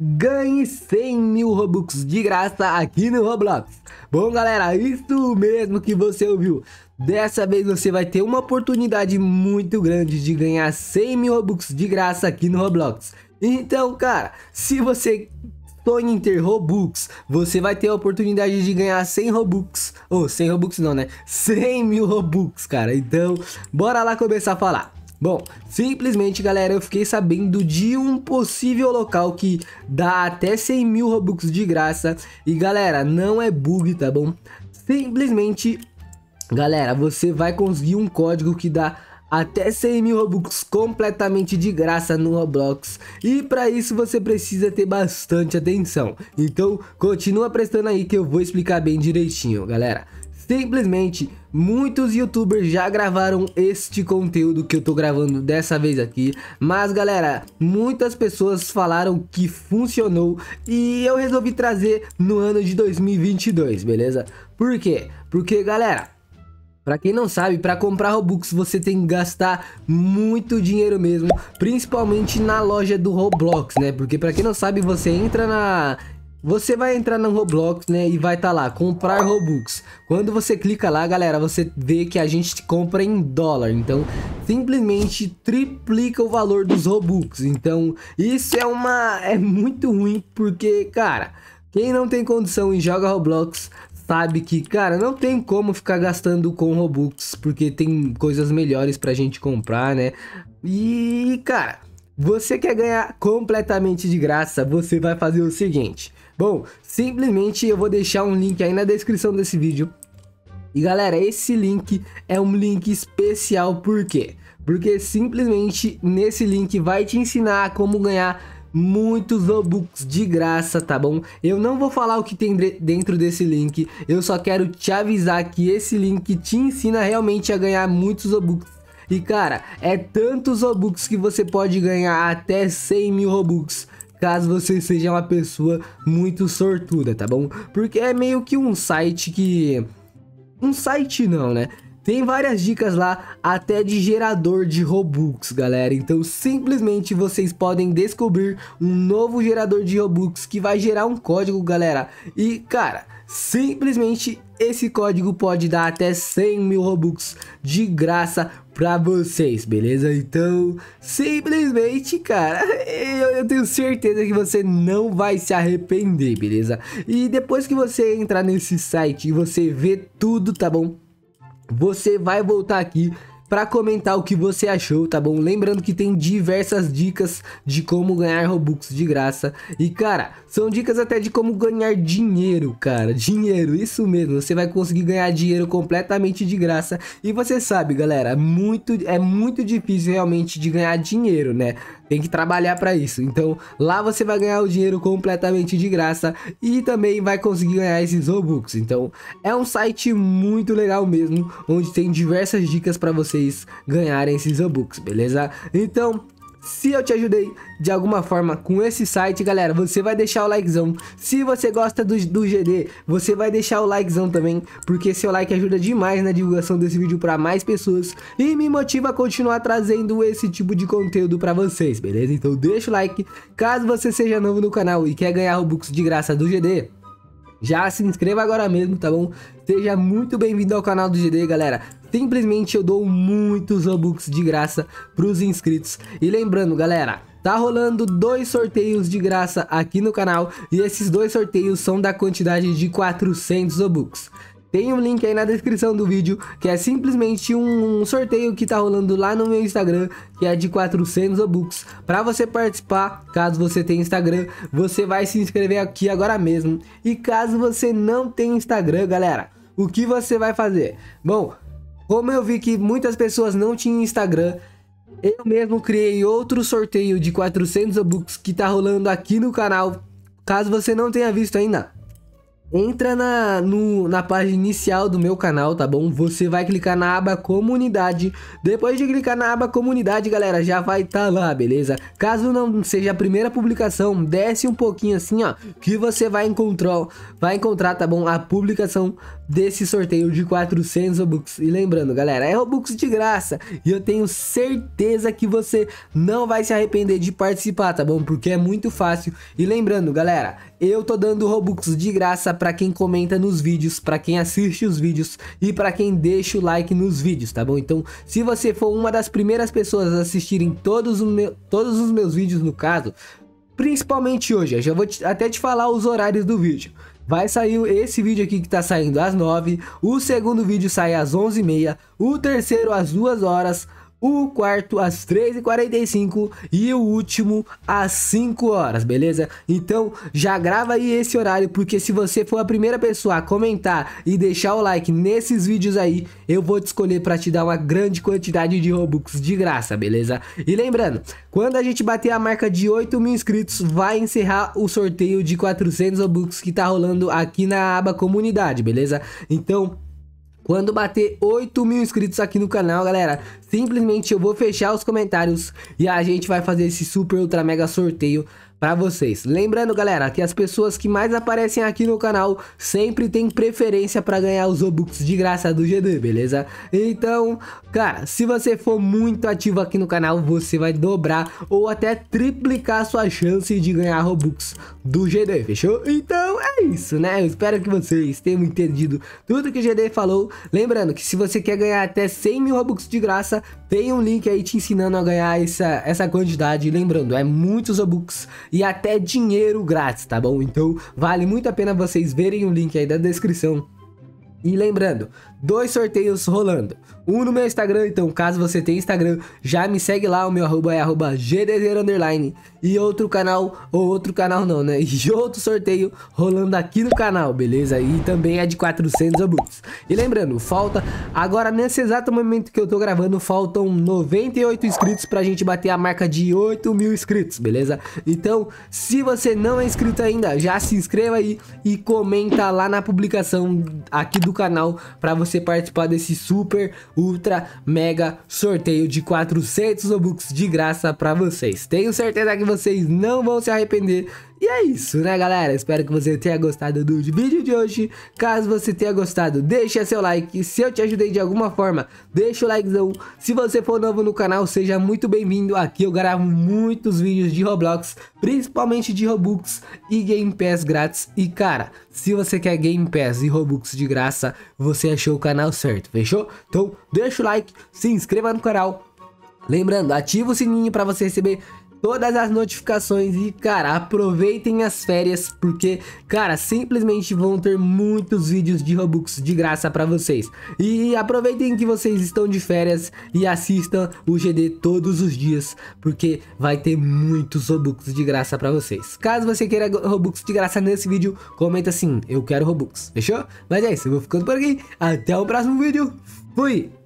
ganhe 100 mil Robux de graça aqui no Roblox. Bom, galera, isso mesmo que você ouviu. Dessa vez você vai ter uma oportunidade muito grande de ganhar 100 mil Robux de graça aqui no Roblox. Então, cara, se você sonha em ter Robux, você vai ter a oportunidade de ganhar 100 Robux. Ou oh, 100 Robux não, né? 100 mil Robux, cara. Então, bora lá começar a falar. Bom, simplesmente galera, eu fiquei sabendo de um possível local que dá até 100 mil Robux de graça. E galera, não é bug, tá bom? Simplesmente, galera, você vai conseguir um código que dá até 100 mil Robux completamente de graça no Roblox. E para isso você precisa ter bastante atenção. Então continua prestando aí que eu vou explicar bem direitinho, galera Simplesmente, muitos youtubers já gravaram este conteúdo que eu tô gravando dessa vez aqui Mas galera, muitas pessoas falaram que funcionou E eu resolvi trazer no ano de 2022, beleza? Por quê? Porque galera, Pra quem não sabe, para comprar Robux você tem que gastar muito dinheiro mesmo, principalmente na loja do Roblox, né? Porque pra quem não sabe, você entra na você vai entrar no Roblox, né, e vai estar tá lá, comprar Robux. Quando você clica lá, galera, você vê que a gente compra em dólar. Então, simplesmente triplica o valor dos Robux. Então, isso é uma... é muito ruim, porque, cara, quem não tem condição e joga Roblox sabe que, cara, não tem como ficar gastando com Robux, porque tem coisas melhores pra gente comprar, né? E, cara, você quer ganhar completamente de graça, você vai fazer o seguinte... Bom, simplesmente eu vou deixar um link aí na descrição desse vídeo. E galera, esse link é um link especial, por quê? Porque simplesmente nesse link vai te ensinar como ganhar muitos Robux de graça, tá bom? Eu não vou falar o que tem dentro desse link, eu só quero te avisar que esse link te ensina realmente a ganhar muitos Robux. E cara, é tantos Robux que você pode ganhar até 100 mil Robux caso você seja uma pessoa muito sortuda, tá bom? Porque é meio que um site que... Um site não, né? Tem várias dicas lá, até de gerador de Robux, galera. Então, simplesmente vocês podem descobrir um novo gerador de Robux que vai gerar um código, galera. E, cara, simplesmente esse código pode dar até 100 mil Robux de graça pra vocês, beleza? Então, simplesmente, cara, eu, eu, tenho certeza que você não vai se arrepender, beleza? E depois que você entrar nesse site e você ver tudo, tá bom? Você vai voltar aqui para comentar o que você achou, tá bom? Lembrando que tem diversas dicas de como ganhar Robux de graça. E cara, são dicas até de como ganhar dinheiro, cara. Dinheiro, isso mesmo. Você vai conseguir ganhar dinheiro completamente de graça. E você sabe, galera, muito, é muito difícil realmente de ganhar dinheiro, né? Tem que trabalhar para isso. Então, lá você vai ganhar o dinheiro completamente de graça e também vai conseguir ganhar esses Robux. Então, é um site muito legal mesmo, onde tem diversas dicas para vocês ganharem esses Robux, beleza? Então, se eu te ajudei de alguma forma com esse site, galera, você vai deixar o likezão. Se você gosta do, do GD, você vai deixar o likezão também, porque seu like ajuda demais na divulgação desse vídeo para mais pessoas e me motiva a continuar trazendo esse tipo de conteúdo para vocês, beleza? Então deixa o like. Caso você seja novo no canal e quer ganhar Robux de graça do GD, já se inscreva agora mesmo, tá bom? Seja muito bem-vindo ao canal do GD, galera. Simplesmente eu dou muitos Robux de graça pros inscritos. E lembrando, galera, tá rolando dois sorteios de graça aqui no canal. E esses dois sorteios são da quantidade de 400 Robux. Tem um link aí na descrição do vídeo, que é simplesmente um sorteio que tá rolando lá no meu Instagram, que é de 400 Robux. Para você participar, caso você tenha Instagram, você vai se inscrever aqui agora mesmo. E caso você não tenha Instagram, galera, o que você vai fazer? Bom, como eu vi que muitas pessoas não tinham Instagram, eu mesmo criei outro sorteio de 400 Robux que tá rolando aqui no canal. Caso você não tenha visto ainda, entra na, no, na página inicial do meu canal, tá bom? Você vai clicar na aba comunidade. Depois de clicar na aba comunidade, galera, já vai estar tá lá, beleza? Caso não seja a primeira publicação, desce um pouquinho assim, ó, que você vai encontrar, vai encontrar, tá bom? A publicação desse sorteio de 400 Robux. E lembrando, galera, é Robux de graça. E eu tenho certeza que você não vai se arrepender de participar, tá bom? Porque é muito fácil. E lembrando, galera, eu tô dando Robux de graça para quem comenta nos vídeos, para quem assiste os vídeos e para quem deixa o like nos vídeos, tá bom? Então, se você for uma das primeiras pessoas a assistirem todos, meu, todos os meus vídeos no caso, principalmente hoje, eu já vou te, até te falar os horários do vídeo. Vai sair esse vídeo aqui que tá saindo às 9, o segundo vídeo sai às 11h30, o terceiro às 2 horas, o quarto às 3h45 e o último às 5 horas, beleza? Então já grava aí esse horário, porque se você for a primeira pessoa a comentar e deixar o like nesses vídeos aí, eu vou te escolher para te dar uma grande quantidade de Robux de graça, beleza? E lembrando, quando a gente bater a marca de 8 mil inscritos, vai encerrar o sorteio de 400 Robux que tá rolando aqui na aba comunidade, beleza? Então quando bater 8 mil inscritos aqui no canal, galera, simplesmente eu vou fechar os comentários e a gente vai fazer esse super ultra mega sorteio para vocês. Lembrando, galera, que as pessoas que mais aparecem aqui no canal sempre tem preferência para ganhar os Robux de graça do GD, beleza? Então, cara, se você for muito ativo aqui no canal, você vai dobrar ou até triplicar sua chance de ganhar Robux do GD, fechou? Então é isso, né? Eu espero que vocês tenham entendido tudo que o GD falou. Lembrando que se você quer ganhar até 100 mil Robux de graça, tem um link aí te ensinando a ganhar essa, essa quantidade. Lembrando, é muitos Robux e até dinheiro grátis, tá bom? Então vale muito a pena vocês verem o link aí da descrição. E lembrando, dois sorteios rolando. Um no meu Instagram, então caso você tenha Instagram, já me segue lá, o meu arroba é arroba underline. E outro canal, ou outro canal não, né? E outro sorteio rolando aqui no canal, beleza? E também é de 400 Robux. E lembrando, falta, agora nesse exato momento que eu tô gravando, faltam 98 inscritos pra gente bater a marca de 8 mil inscritos, beleza? Então, se você não é inscrito ainda, já se inscreva aí e comenta lá na publicação aqui do canal pra você participar desse super ultra mega sorteio de 400 Robux de graça para vocês. Tenho certeza que vocês não vão se arrepender e é isso, né, galera? Espero que você tenha gostado do vídeo de hoje. Caso você tenha gostado, deixa seu like. Se eu te ajudei de alguma forma, deixa o likezão. Se você for novo no canal, seja muito bem-vindo. Aqui eu gravo muitos vídeos de Roblox, principalmente de Robux e Game Pass grátis. E, cara, se você quer Game Pass e Robux de graça, você achou o canal certo, fechou? Então, deixa o like, se inscreva no canal. Lembrando, ativa o sininho para você receber todas as notificações e, cara, aproveitem as férias, porque, cara, simplesmente vão ter muitos vídeos de Robux de graça para vocês. E aproveitem que vocês estão de férias e assistam o GD todos os dias, porque vai ter muitos Robux de graça para vocês. Caso você queira Robux de graça nesse vídeo, comenta assim, eu quero Robux, fechou? Mas é isso, eu vou ficando por aqui, até o próximo vídeo, fui!